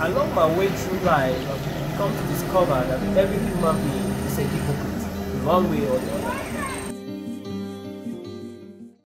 along my way through life, I've come to discover that every human being is a hypocrite, one way or the other.